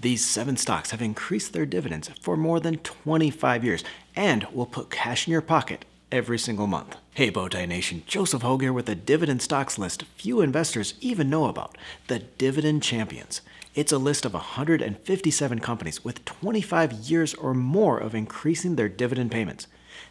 These seven stocks have increased their dividends for more than 25 years and will put cash in your pocket every single month. Hey Bowtie Nation, Joseph Hogue here with a dividend stocks list few investors even know about, the Dividend Champions. It's a list of 157 companies with 25 years or more of increasing their dividend payments.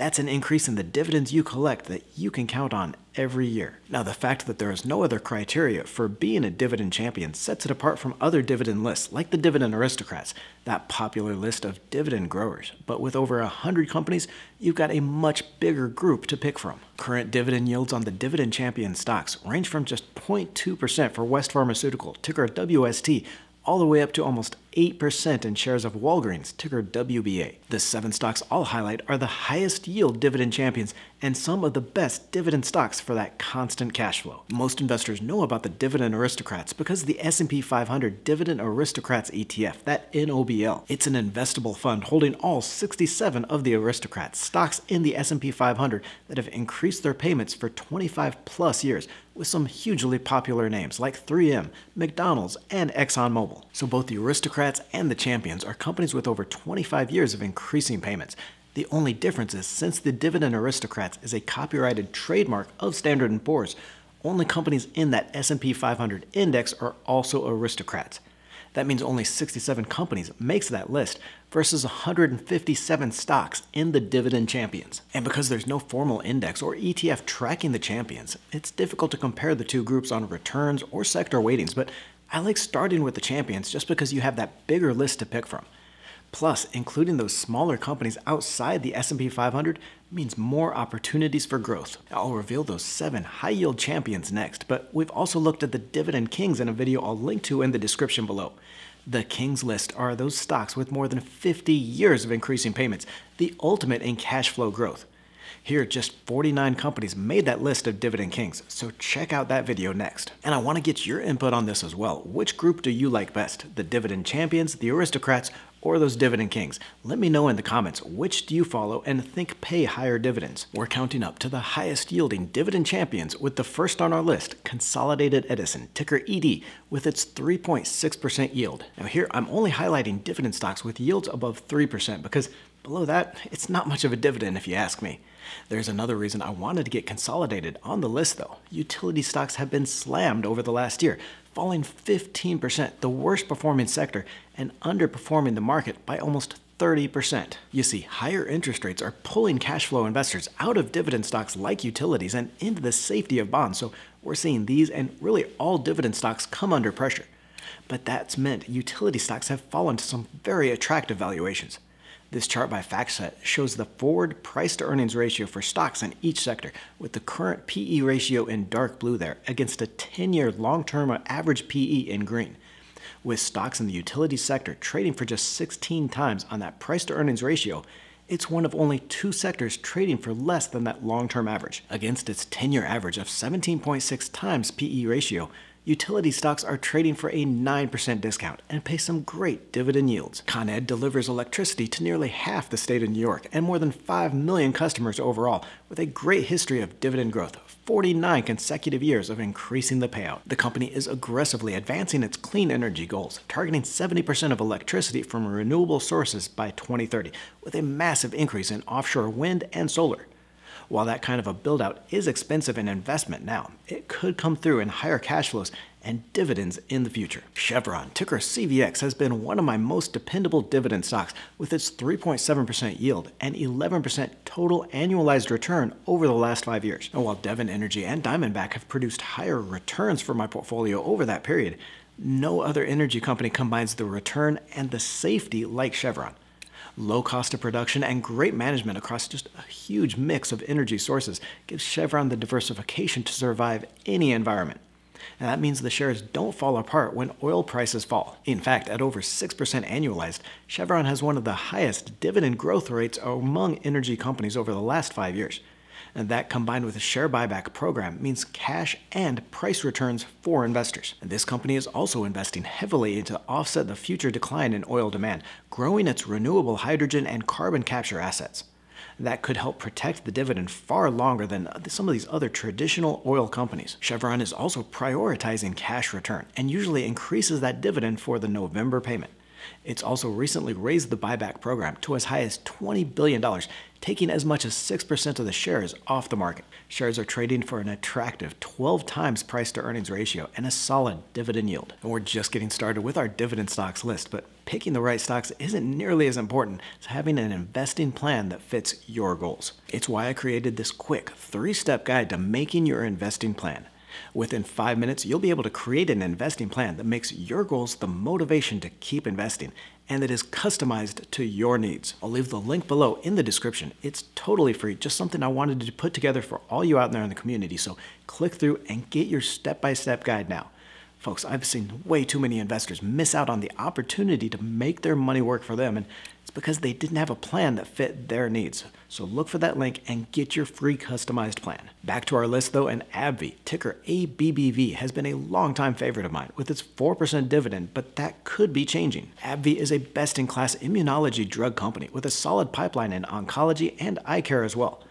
That's an increase in the dividends you collect that you can count on every year. Now, the fact that there is no other criteria for being a dividend champion sets it apart from other dividend lists, like the Dividend Aristocrats, that popular list of dividend growers. But with over 100 companies, you've got a much bigger group to pick from. Current dividend yields on the Dividend Champion stocks range from just 0.2% for West Pharmaceutical, ticker WST, all the way up to almost 8% in shares of Walgreens, ticker WBA. The seven stocks I'll highlight are the highest yield dividend champions and some of the best dividend stocks for that constant cash flow. Most investors know about the dividend aristocrats because the S&P 500 Dividend Aristocrats ETF, that NOBL. It's an investable fund holding all 67 of the aristocrats, stocks in the S&P 500 that have increased their payments for 25 plus years with some hugely popular names like 3M, McDonald's, and ExxonMobil. So both the aristocrats and the champions are companies with over 25 years of increasing payments. The only difference is since the Dividend Aristocrats is a copyrighted trademark of Standard & Poor's, only companies in that S&P 500 index are also aristocrats. That means only 67 companies makes that list versus 157 stocks in the dividend champions. And because there's no formal index or ETF tracking the champions, it's difficult to compare the two groups on returns or sector weightings, but I like starting with the champions just because you have that bigger list to pick from. Plus, including those smaller companies outside the S&P 500 means more opportunities for growth. I'll reveal those seven high-yield champions next, but we've also looked at the dividend kings in a video I'll link to in the description below. The Kings list are those stocks with more than 50 years of increasing payments, the ultimate in cash flow growth. Here, just 49 companies made that list of Dividend Kings, so check out that video next. And I want to get your input on this as well. Which group do you like best? The Dividend Champions, the Aristocrats, or those Dividend Kings? Let me know in the comments which do you follow and think pay higher dividends. We're counting up to the highest yielding Dividend Champions with the first on our list, Consolidated Edison, ticker ED, with its 3.6% yield. Now here, I'm only highlighting dividend stocks with yields above 3% because below that, it's not much of a dividend if you ask me. There's another reason I wanted to get consolidated on the list though. Utility stocks have been slammed over the last year, falling 15%, the worst performing sector, and underperforming the market by almost 30%. You see, higher interest rates are pulling cash flow investors out of dividend stocks like utilities and into the safety of bonds, so we're seeing these and really all dividend stocks come under pressure. But that's meant utility stocks have fallen to some very attractive valuations. This chart by FactSet shows the forward price to earnings ratio for stocks in each sector, with the current PE ratio in dark blue there against a 10 year long term average PE in green. With stocks in the utility sector trading for just 16 times on that price to earnings ratio, it's one of only two sectors trading for less than that long term average. Against its 10 year average of 17.6 times PE ratio, utility stocks are trading for a 9% discount and pay some great dividend yields. Con Ed delivers electricity to nearly half the state of New York and more than 5 million customers overall, with a great history of dividend growth, 49 consecutive years of increasing the payout. The company is aggressively advancing its clean energy goals, targeting 70% of electricity from renewable sources by 2030, with a massive increase in offshore wind and solar. While that kind of a build out is expensive in investment now, it could come through in higher cash flows and dividends in the future. Chevron, ticker CVX, has been one of my most dependable dividend stocks with its 3.7% yield and 11% total annualized return over the last five years. And while Devon Energy and Diamondback have produced higher returns for my portfolio over that period, no other energy company combines the return and the safety like Chevron low cost of production, and great management across just a huge mix of energy sources gives Chevron the diversification to survive any environment. And that means the shares don't fall apart when oil prices fall. In fact, at over 6% annualized, Chevron has one of the highest dividend growth rates among energy companies over the last five years. And that combined with a share buyback program means cash and price returns for investors. And this company is also investing heavily to offset the future decline in oil demand, growing its renewable hydrogen and carbon capture assets. That could help protect the dividend far longer than some of these other traditional oil companies. Chevron is also prioritizing cash return and usually increases that dividend for the November payment. It's also recently raised the buyback program to as high as $20 billion, taking as much as 6% of the shares off the market. Shares are trading for an attractive 12 times price to earnings ratio and a solid dividend yield. And we're just getting started with our dividend stocks list, but picking the right stocks isn't nearly as important as having an investing plan that fits your goals. It's why I created this quick three step guide to making your investing plan. Within five minutes, you'll be able to create an investing plan that makes your goals the motivation to keep investing and that is customized to your needs. I'll leave the link below in the description. It's totally free, just something I wanted to put together for all you out there in the community. So click through and get your step by step guide now. Folks, I've seen way too many investors miss out on the opportunity to make their money work for them, and it's because they didn't have a plan that fit their needs. So look for that link and get your free customized plan. Back to our list though, and AbbVie, ticker ABBV, has been a long-time favorite of mine with its 4% dividend, but that could be changing. AbbVie is a best-in-class immunology drug company with a solid pipeline in oncology and eye care as well.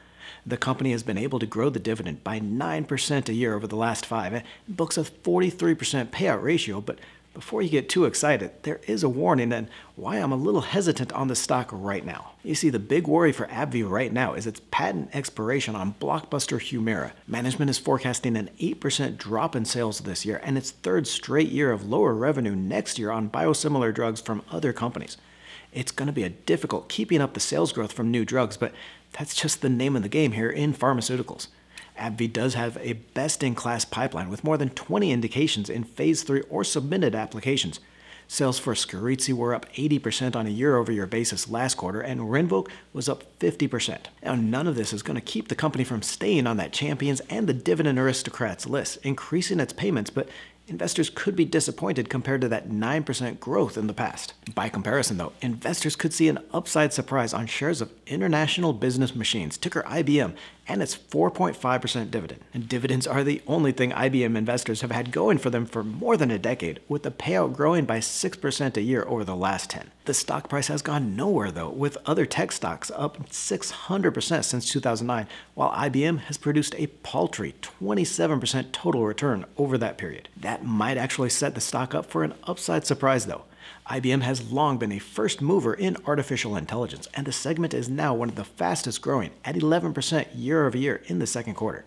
The company has been able to grow the dividend by 9% a year over the last five and books a 43% payout ratio. But before you get too excited, there is a warning and why I'm a little hesitant on the stock right now. You see, the big worry for AbbVie right now is its patent expiration on blockbuster Humira. Management is forecasting an 8% drop in sales this year and its third straight year of lower revenue next year on biosimilar drugs from other companies. It's going to be a difficult keeping up the sales growth from new drugs, but that's just the name of the game here in pharmaceuticals. AbbVie does have a best in class pipeline with more than 20 indications in phase 3 or submitted applications. Sales for Skyrizi were up 80% on a year over year basis last quarter, and Rinvoq was up 50%. Now, none of this is going to keep the company from staying on that champions and the dividend aristocrats list, increasing its payments, but investors could be disappointed compared to that 9% growth in the past. By comparison, though, investors could see an upside surprise on shares of International Business Machines, ticker IBM, and its 4.5% dividend. And dividends are the only thing IBM investors have had going for them for more than a decade, with the payout growing by 6% a year over the last 10. The stock price has gone nowhere though, with other tech stocks up 600% since 2009, while IBM has produced a paltry 27% total return over that period. That might actually set the stock up for an upside surprise though. IBM has long been a first mover in artificial intelligence, and the segment is now one of the fastest growing at 11% year over year in the second quarter.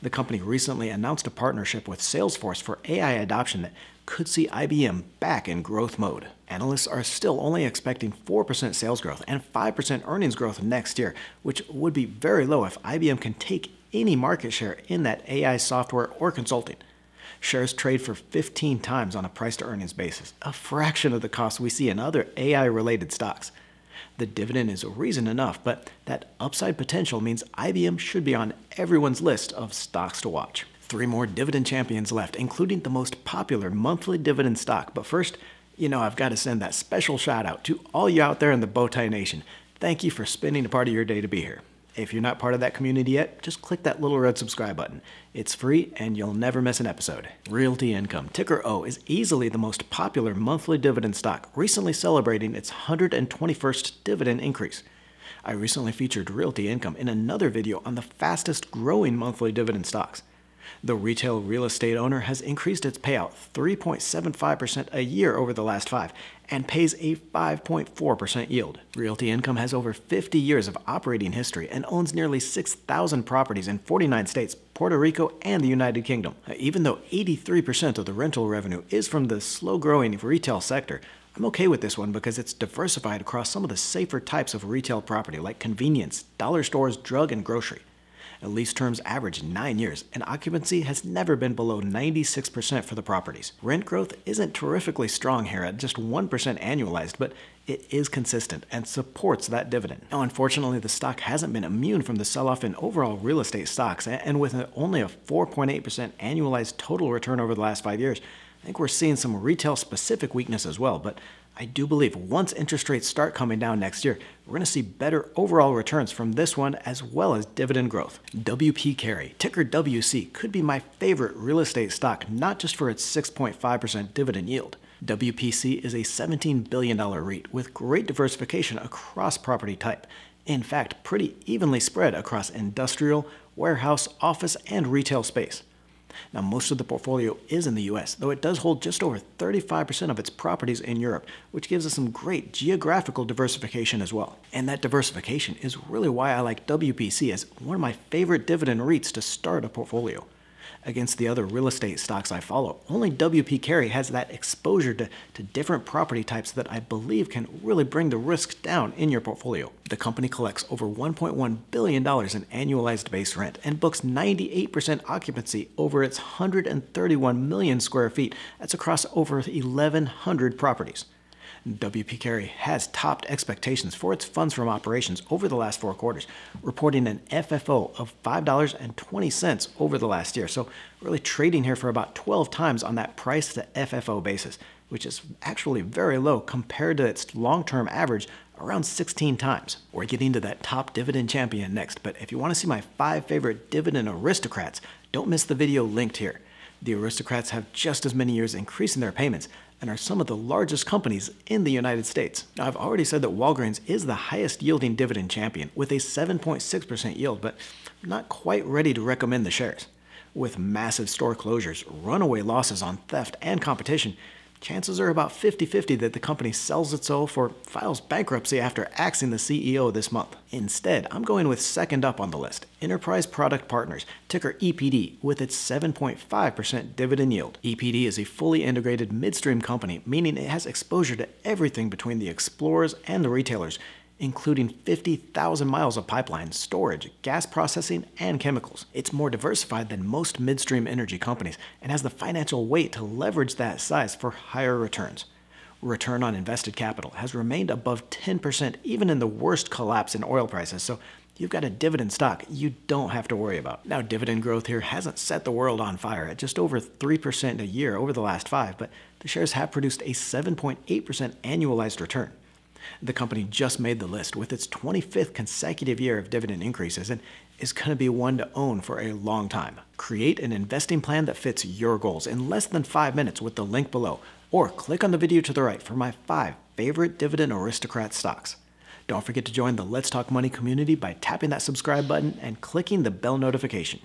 The company recently announced a partnership with Salesforce for AI adoption that could see IBM back in growth mode. Analysts are still only expecting 4% sales growth and 5% earnings growth next year, which would be very low if IBM can take any market share in that AI software or consulting. Shares trade for 15 times on a price to earnings basis, a fraction of the cost we see in other AI related stocks. The dividend is a reason enough, but that upside potential means IBM should be on everyone's list of stocks to watch. Three more dividend champions left, including the most popular monthly dividend stock. But first, you know, I've got to send that special shout out to all you out there in the Bowtie Nation. Thank you for spending a part of your day to be here. If you're not part of that community yet, just click that little red subscribe button. It's free and you'll never miss an episode. Realty Income, ticker O, is easily the most popular monthly dividend stock, recently celebrating its 121st dividend increase. I recently featured Realty Income in another video on the fastest growing monthly dividend stocks. The retail real estate owner has increased its payout 3.75% a year over the last five and pays a 5.4% yield. Realty Income has over 50 years of operating history and owns nearly 6,000 properties in 49 states, Puerto Rico, and the United Kingdom. Even though 83% of the rental revenue is from the slow growing retail sector, I'm okay with this one because it's diversified across some of the safer types of retail property like convenience, dollar stores, drug, and grocery. Lease terms average 9 years, and occupancy has never been below 96% for the properties. Rent growth isn't terrifically strong here at just 1% annualized, but it is consistent and supports that dividend. Now, unfortunately, the stock hasn't been immune from the sell off in overall real estate stocks, and with only a 4.8% annualized total return over the last five years, I think we're seeing some retail specific weakness as well, but I do believe once interest rates start coming down next year, we're going to see better overall returns from this one as well as dividend growth. WP ticker WC, could be my favorite real estate stock, not just for its 6.5% dividend yield. WPC is a $17 billion REIT with great diversification across property type. In fact, pretty evenly spread across industrial, warehouse, office, and retail space. Now, most of the portfolio is in the US, though it does hold just over 35% of its properties in Europe, which gives us some great geographical diversification as well. And that diversification is really why I like WPC as one of my favorite dividend REITs to start a portfolio against the other real estate stocks I follow. Only WP Carey has that exposure to, to different property types that I believe can really bring the risk down in your portfolio. The company collects over $1.1 billion in annualized base rent and books 98% occupancy over its 131 million square feet. That's across over 1,100 properties. WP Carey has topped expectations for its funds from operations over the last four quarters, reporting an FFO of $5.20 over the last year. So, really trading here for about 12 times on that price to FFO basis, which is actually very low compared to its long term average around 16 times. We're getting to that top dividend champion next, but if you want to see my five favorite dividend aristocrats, don't miss the video linked here. The aristocrats have just as many years increasing their payments and are some of the largest companies in the United States. Now, I've already said that Walgreens is the highest yielding dividend champion with a 7.6% yield, but I'm not quite ready to recommend the shares. With massive store closures, runaway losses on theft and competition, chances are about 50 50 that the company sells itself or files bankruptcy after axing the CEO this month. Instead, I'm going with second up on the list Enterprise Product Partners, ticker EPD, with its 7.5% dividend yield. EPD is a fully integrated midstream company, meaning it has exposure to everything between the explorers and the retailers including 50,000 miles of pipeline, storage, gas processing, and chemicals. It's more diversified than most midstream energy companies and has the financial weight to leverage that size for higher returns. Return on invested capital has remained above 10% even in the worst collapse in oil prices, so you've got a dividend stock you don't have to worry about. Now, dividend growth here hasn't set the world on fire at just over 3% a year over the last five, but the shares have produced a 7.8% annualized return. The company just made the list with its 25th consecutive year of dividend increases and is going to be one to own for a long time. Create an investing plan that fits your goals in less than five minutes with the link below, or click on the video to the right for my five favorite dividend aristocrat stocks. Don't forget to join the Let's Talk Money community by tapping that subscribe button and clicking the bell notification.